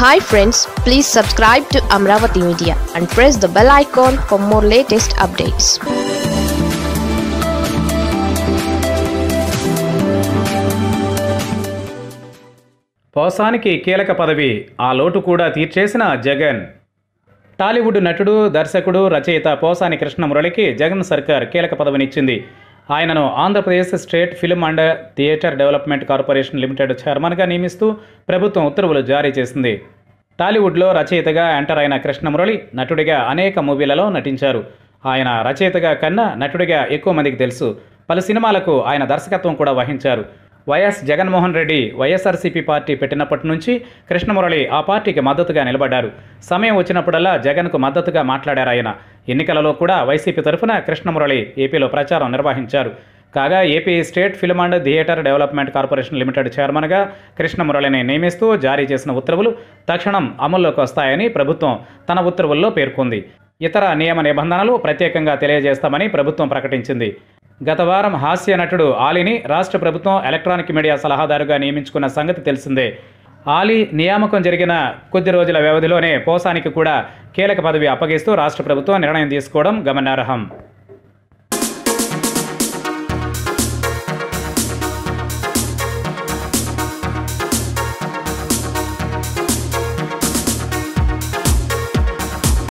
Hi friends please subscribe to Amaravati media and press the bell icon for more latest updates పోసానికి కీలక పదవి ఆ లోటు కూడా తీర్చేసిన జగన్. టాలీవుడ్ నటుడు దర్శకుడు రచయిత పోసాని కృష్ణమురళికి జగన్ సర్కార్ కీలక పదవినిచ్చింది. ఆయనను Andhra Pradesh state film and theatre development corporation limited చైర్మన్గా నియమిస్తూ ప్రభుత్వం ఉత్తర్వులు జారీ చేసింది. టాలీవుడ్లో రచయితగా ఎంటర్ అయిన కృష్ణమురళి నటుడిగా అనేక మూవీలలో నటించారు. ఆయన రచయితగా కన్నా నటుడిగా ఎక్కువ మందికి తెలుసు. పలు సినిమాలకు ఆయన దర్శకత్వం కూడా వహించారు. YS Jaganmohan Reddy YSRCP party పెట్టినప్పటి నుంచి కృష్ణమురళి ఆ పార్టీకి మద్దతుగా నిలబడ్డారు. సమయం వచ్చినప్పుడల్లా జగన్కు మద్దతుగా మాట్లాడారు ఆయన. ఎన్నికలలో కూడా వైసీపీ తరఫున కృష్ణమురళి ఏపీలో ప్రచారం నిర్వహించారు. కాగా AP state film and theatre development corporation limited చైర్మన్గా కృష్ణమురళిని నియమిస్తూ జారీ చేసిన ఉత్తర్వులు తక్షణం అమల్లోకి వస్తాయని ప్రభుత్వం తన ఉత్తర్వుల్లో పేర్కొంది. ఇతర నియమ నిబంధనలు ప్రత్యేకంగా తెలియజేస్తామని ప్రభుత్వం ప్రకటించింది. గత వారం హాస్య నటుడు ఆలీని రాష్ట్ర ప్రభుత్వం ఎలక్ట్రానిక్ మీడియా సలహాదారుగా నియమించుకున్న సంగతి తెలిసిందే. ఆలీ నియామకం జరిగిన కొద్ది రోజుల వ్యవధిలోనే పోసానికి కూడా కీలక పదవి అప్పగిస్తూ రాష్ట్ర ప్రభుత్వం నిర్ణయం తీసుకోవడం గమనార్హం.